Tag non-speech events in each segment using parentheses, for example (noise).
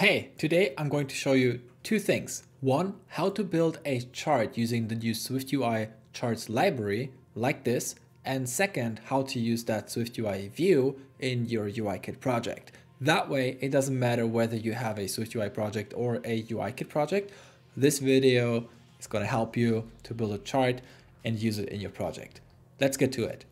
Hey, today I'm going to show you two things. One, how to build a chart using the new SwiftUI charts library like this. And second, how to use that SwiftUI view in your UIKit project. That way, it doesn't matter whether you have a SwiftUI project or a UIKit project. This video is going to help you to build a chart and use it in your project. Let's get to it.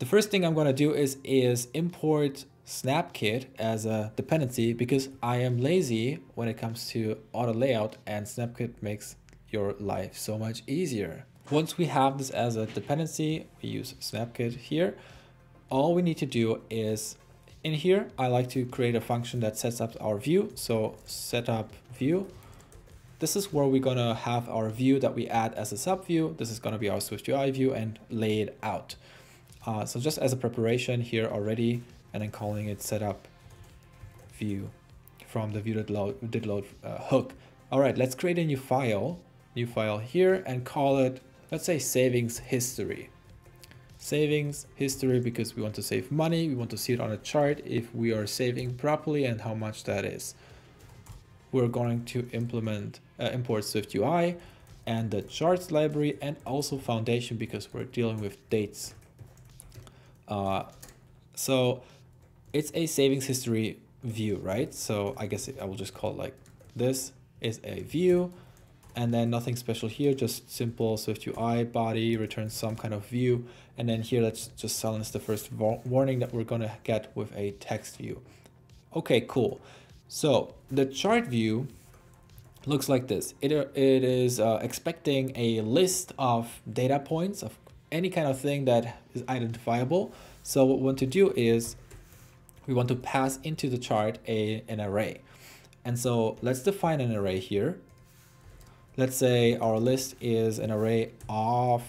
The first thing I'm going to do is, is import SnapKit as a dependency because I am lazy when it comes to auto layout and SnapKit makes your life so much easier. Once we have this as a dependency, we use SnapKit here. All we need to do is in here, I like to create a function that sets up our view. So setup view. This is where we're gonna have our view that we add as a sub view. This is gonna be our SwiftUI view and lay it out. Uh, so just as a preparation here already, and then calling it setup view from the view load, did load uh, hook. All right, let's create a new file, new file here and call it, let's say savings history. Savings history because we want to save money. We want to see it on a chart if we are saving properly and how much that is. We're going to implement uh, import SwiftUI and the charts library and also foundation because we're dealing with dates. Uh, so it's a savings history view, right? So I guess I will just call like this is a view and then nothing special here, just simple Swift UI body returns some kind of view. And then here, let's just silence the first warning that we're gonna get with a text view. Okay, cool. So the chart view looks like this. It, it is uh, expecting a list of data points of any kind of thing that is identifiable. So what we want to do is we want to pass into the chart a, an array. And so let's define an array here. Let's say our list is an array of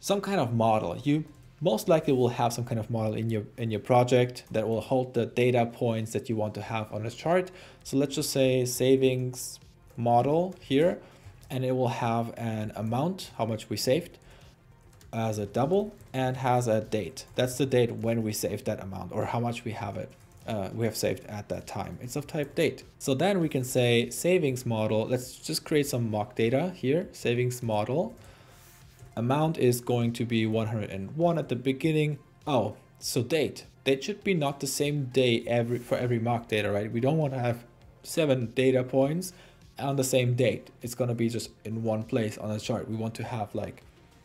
some kind of model. You most likely will have some kind of model in your in your project that will hold the data points that you want to have on a chart. So let's just say savings model here, and it will have an amount, how much we saved, as a double and has a date. That's the date when we saved that amount or how much we have it. Uh, we have saved at that time. It's of type date. So then we can say savings model. Let's just create some mock data here. Savings model. Amount is going to be 101 at the beginning. Oh, so date. Date should be not the same day every for every mock data, right? We don't want to have seven data points on the same date. It's going to be just in one place on the chart. We want to have like,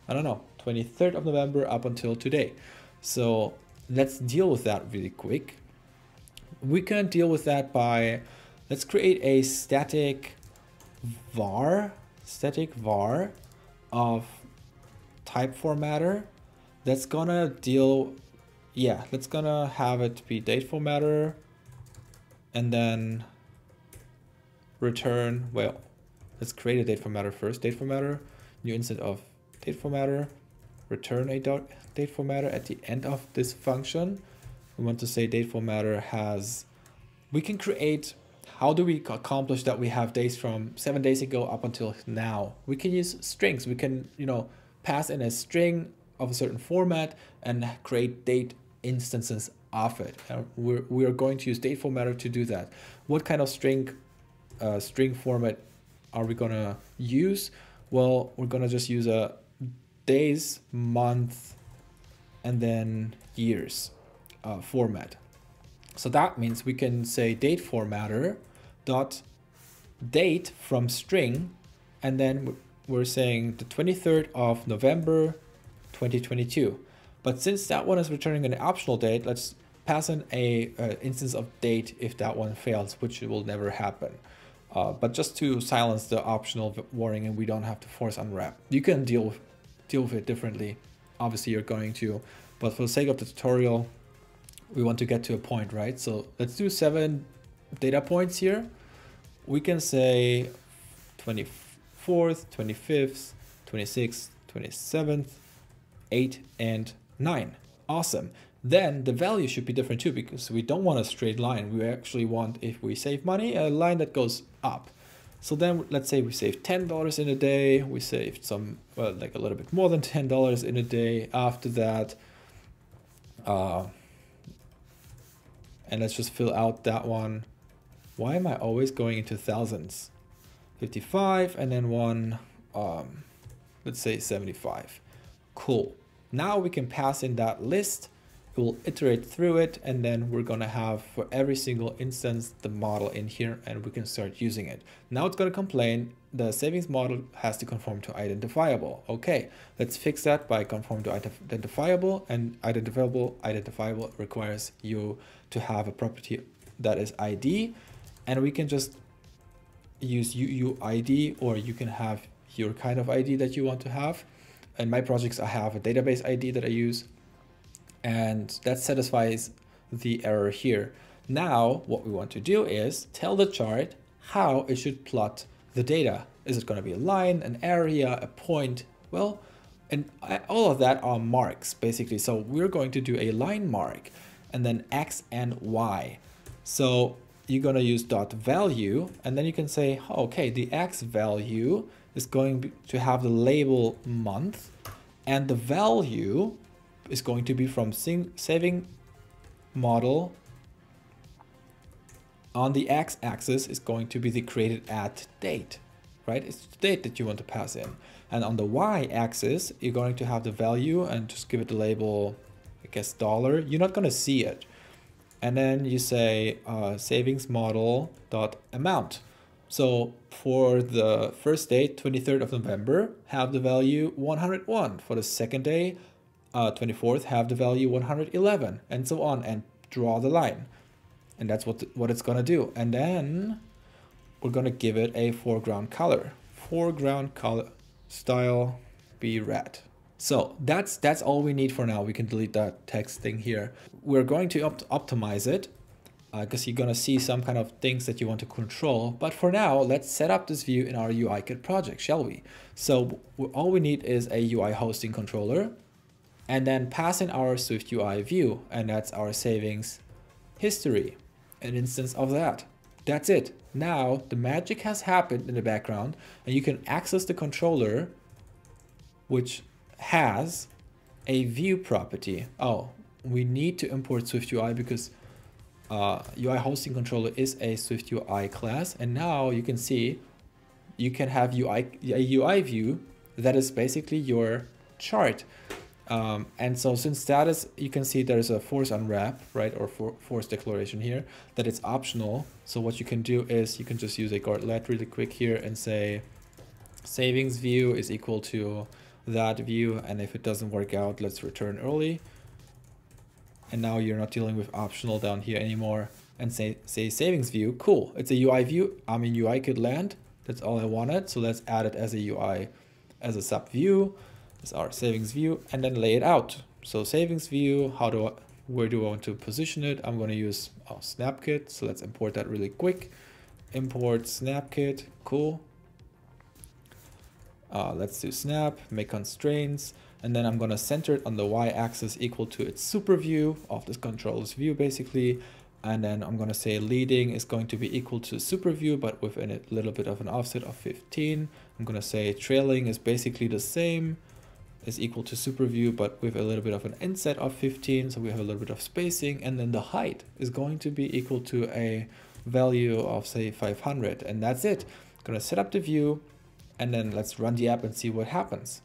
I don't know, 23rd of November up until today. So let's deal with that really quick. We can deal with that by, let's create a static var, static var of type formatter that's gonna deal, yeah, let's gonna have it be date formatter and then return, well, let's create a date formatter first, date formatter, new instance of date formatter, return a date formatter at the end of this function. We want to say date formatter has, we can create, how do we accomplish that we have dates from seven days ago up until now? We can use strings. We can, you know, pass in a string of a certain format and create date instances of it. And we're, we are going to use date formatter to do that. What kind of string, uh, string format are we gonna use? Well, we're gonna just use a days, month, and then years uh, format. So that means we can say date formatter dot date from string, and then we're saying the 23rd of November 2022. But since that one is returning an optional date, let's pass in a uh, instance of date if that one fails, which will never happen. Uh, but just to silence the optional warning and we don't have to force unwrap. You can deal deal with it differently. Obviously you're going to, but for the sake of the tutorial, we want to get to a point, right? So let's do seven data points here. We can say 24th, 25th, 26th, 27th, 8, and 9. Awesome. Then the value should be different too because we don't want a straight line. We actually want, if we save money, a line that goes up. So then let's say we saved $10 in a day. We saved some, well, like a little bit more than $10 in a day after that. Uh, and let's just fill out that one. Why am I always going into thousands? 55 and then one, um, let's say 75. Cool. Now we can pass in that list we'll iterate through it and then we're to have for every single instance the model in here and we can start using it. Now it's to complain the savings model has to conform to identifiable. Okay, let's fix that by conform to identifiable and identifiable identifiable requires you to have a property that is ID and we can just use UUID or you can have your kind of ID that you want to have. In my projects, I have a database ID that I use and that satisfies the error here. Now, what we want to do is tell the chart how it should plot the data. Is it going to be a line, an area, a point? Well, and all of that are marks basically. So we're going to do a line mark and then X and Y. So you're going to use dot value and then you can say, oh, okay, the X value is going to have the label month and the value is going to be from saving model on the x-axis is going to be the created at date, right? It's the date that you want to pass in. And on the y-axis, you're going to have the value and just give it the label, I guess, dollar. You're not going to see it. And then you say uh, savings model dot amount. So for the first day, 23rd of November, have the value 101. For the second day, uh, 24th have the value 111 and so on and draw the line. And that's what, what it's to do. And then we're to give it a foreground color. Foreground color style be red. So that's that's all we need for now. We can delete that text thing here. We're going to opt optimize it because uh, you're going to see some kind of things that you want to control. But for now, let's set up this view in our UIKit project, shall we? So all we need is a UI hosting controller and then pass in our Swift UI view, and that's our savings history, an instance of that. That's it. Now the magic has happened in the background and you can access the controller which has a view property. Oh, we need to import Swift UI because uh, UI hosting controller is a Swift UI class. And now you can see you can have UI, a UI view that is basically your chart. Um, and so since that is, you can see there's a force unwrap, right, or for, force declaration here, that it's optional. So what you can do is you can just use a guard let really quick here and say savings view is equal to that view. And if it doesn't work out, let's return early. And now you're not dealing with optional down here anymore and say, say savings view. Cool. It's a UI view. I mean, UIKit land. That's all I wanted. So let's add it as a UI, as a sub view is our savings view and then lay it out. So savings view, how do I, where do I want to position it? I'm going to use oh, SnapKit. So let's import that really quick. Import SnapKit. Cool. Uh, let's do snap, make constraints, and then I'm going to center it on the y-axis equal to its super view of this controller's view basically. And then I'm going to say leading is going to be equal to super view, but within a little bit of an offset of 15. I'm going to say trailing is basically the same is equal to super view, but with a little bit of an inset of 15. So we have a little bit of spacing and then the height is going to be equal to a value of say 500 and that's it. Gonna set up the view and then let's run the app and see what happens.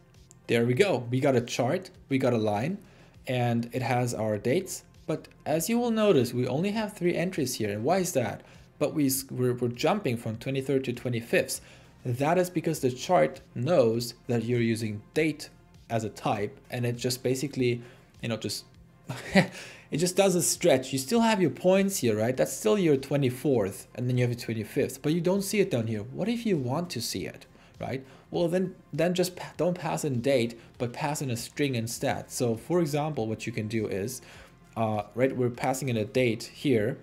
There we go. We got a chart, we got a line and it has our dates. But as you will notice, we only have three entries here. And why is that? But we, we're, we're jumping from 23rd to 25th. That is because the chart knows that you're using date as a type and it just basically, you know, just (laughs) it just does a stretch. You still have your points here, right? That's still your 24th and then you have your 25th, but you don't see it down here. What if you want to see it, right? Well, then, then just don't pass in date, but pass in a string instead. So for example, what you can do is, uh, right, we're passing in a date here.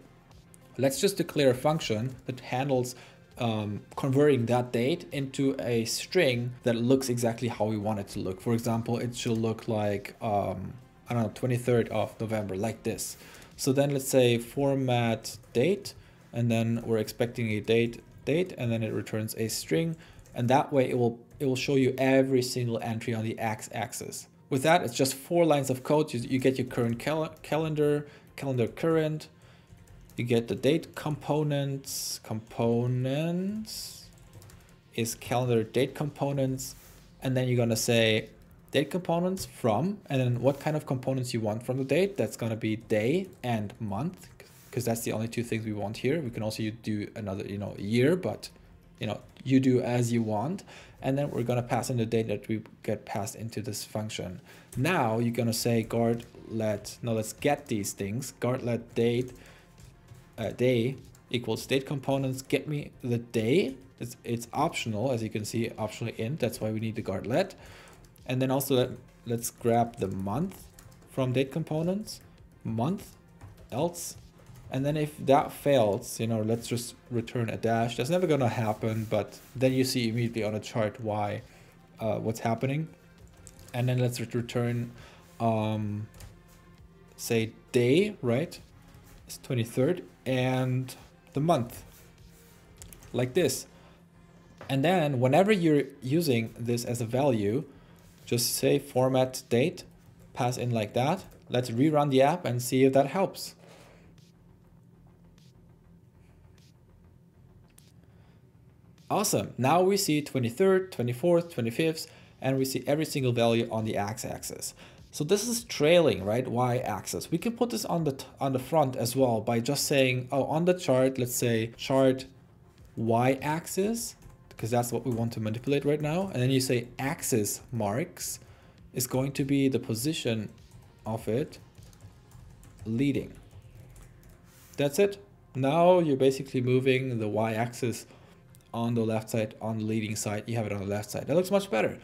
Let's just declare a function that handles um, converting that date into a string that looks exactly how we want it to look. For example, it should look like, um, I don't know, 23rd of November, like this. So then let's say format date, and then we're expecting a date, date, and then it returns a string. And that way it will, it will show you every single entry on the x-axis. With that, it's just four lines of code. You, you get your current cal calendar, calendar current, you get the date components, components is calendar date components. And then you're going to say date components from, and then what kind of components you want from the date. That's going to be day and month, because that's the only two things we want here. We can also do another, you know, year, but you know, you do as you want. And then we're going to pass in the date that we get passed into this function. Now you're going to say guard let, no, let's get these things. Guard let date, uh, day equals date components. Get me the day. It's, it's optional, as you can see, optionally int. That's why we need the guard let. And then also let, let's grab the month from date components, month, else. And then if that fails, you know, let's just return a dash. That's never gonna happen, but then you see immediately on a chart why, uh, what's happening. And then let's return, um, say day, right? It's 23rd and the month like this. And then whenever you're using this as a value, just say format date, pass in like that. Let's rerun the app and see if that helps. Awesome. Now we see 23rd, 24th, 25th, and we see every single value on the x-axis. So this is trailing, right? Y-axis. We can put this on the on the front as well by just saying, oh, on the chart, let's say chart Y-axis, because that's what we want to manipulate right now. And then you say axis marks is going to be the position of it leading. That's it. Now you're basically moving the y-axis on the left side, on the leading side. You have it on the left side. That looks much better.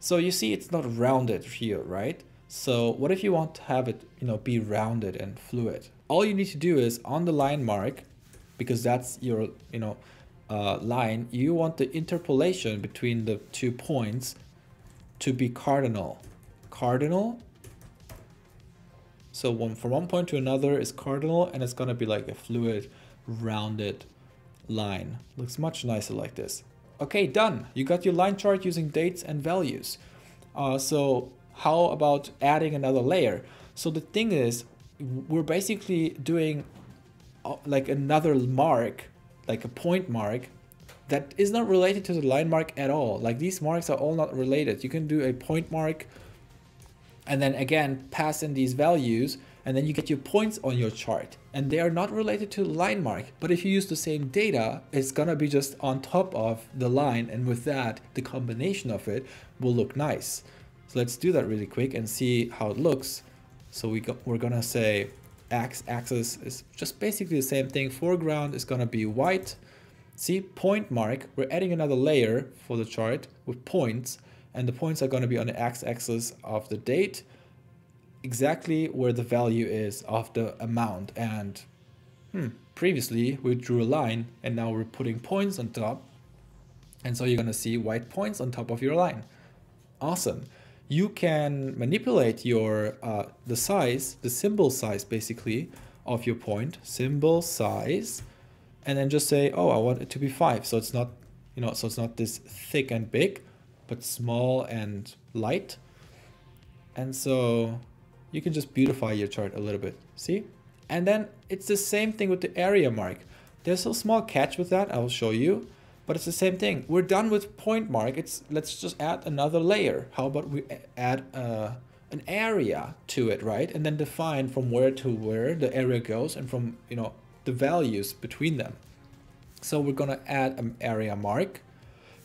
So you see it's not rounded here, right? So what if you want to have it, you know, be rounded and fluid? All you need to do is on the line mark, because that's your, you know, uh, line, you want the interpolation between the two points to be cardinal. Cardinal. So one from one point to another is cardinal and it's gonna be like a fluid, rounded line. Looks much nicer like this. Okay, done. You got your line chart using dates and values. Uh, so how about adding another layer? So the thing is, we're basically doing uh, like another mark like a point mark that is not related to the line mark at all. Like these marks are all not related. You can do a point mark and then again pass in these values and then you get your points on your chart and they are not related to the line mark but if you use the same data it's gonna be just on top of the line and with that the combination of it will look nice so let's do that really quick and see how it looks so we go, we're gonna say x axis is just basically the same thing. Foreground is going to be white. See, point mark, we're adding another layer for the chart with points, and the points are going to be on the x-axis of the date, exactly where the value is of the amount. And hmm, previously we drew a line, and now we're putting points on top. And so you're going to see white points on top of your line. Awesome you can manipulate your uh, the size, the symbol size basically of your point, symbol size, and then just say, oh, I want it to be five. So it's not, you know, so it's not this thick and big, but small and light. And so you can just beautify your chart a little bit, see? And then it's the same thing with the area mark. There's a small catch with that, I will show you. But it's the same thing. We're done with point mark. It's let's just add another layer. How about we add uh, an area to it, right? And then define from where to where the area goes and from, you know, the values between them. So we're gonna add an area mark.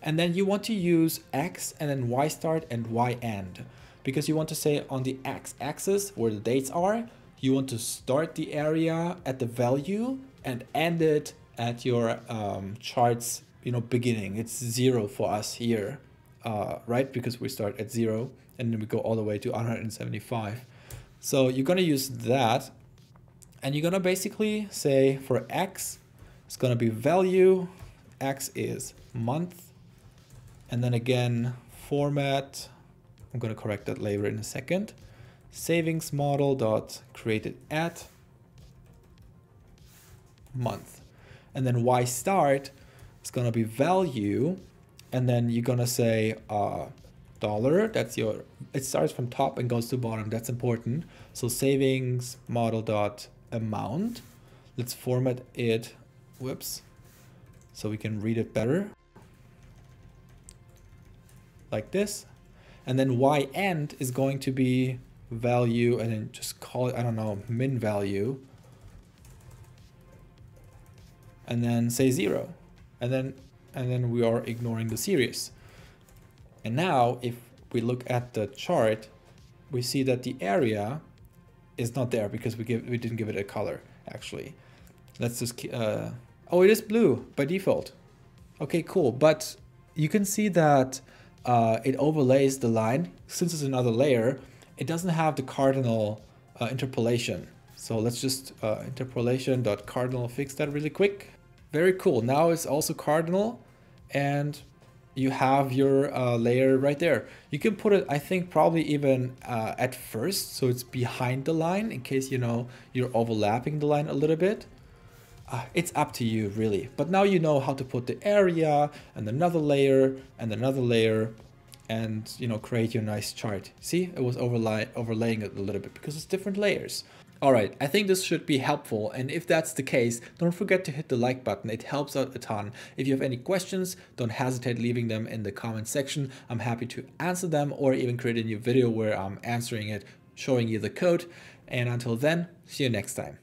And then you want to use X and then Y start and Y end. Because you want to say on the X axis where the dates are, you want to start the area at the value and end it at your um, charts you know beginning. It's zero for us here uh, right? Because we start at zero and then we go all the way to 175 so you're going to use that and you're going to basically say for x it's going to be value x is month. And then again format I'm going to correct that later in a second. Savings model dot created at month. And then y start it's going to be value and then you're going to say uh, dollar that's your it starts from top and goes to bottom that's important so savings model dot amount Let's format it, whoops, so we can read it better. Like this. And then y end is going to be value and then just call it, I don't know, min value. And then say zero. And then and then we are ignoring the series. And now if we look at the chart, we see that the area is not there because we give we didn't give it a color actually. Let's just uh, oh it is blue by default. Okay, cool. But you can see that uh, it overlays the line since it's another layer. It doesn't have the cardinal uh, interpolation. So let's just uh, interpolation dot cardinal fix that really quick. Very cool. Now it's also cardinal and you have your uh, layer right there. You can put it, I think, probably even uh, at first, so it's behind the line in case, you know, you're overlapping the line a little bit. Uh, it's up to you, really. But now you know how to put the area and another layer and another layer and, you know, create your nice chart. See, it was overlay overlaying it a little bit because it's different layers. Alright, I think this should be helpful and if that's the case, don't forget to hit the like button, it helps out a ton. If you have any questions, don't hesitate leaving them in the comment section. I'm happy to answer them or even create a new video where I'm answering it, showing you the code. And until then, see you next time.